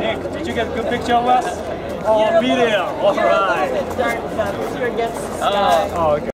Nick, did you get a good picture of us? Oh, video. All right. Darn, the sky. oh, okay.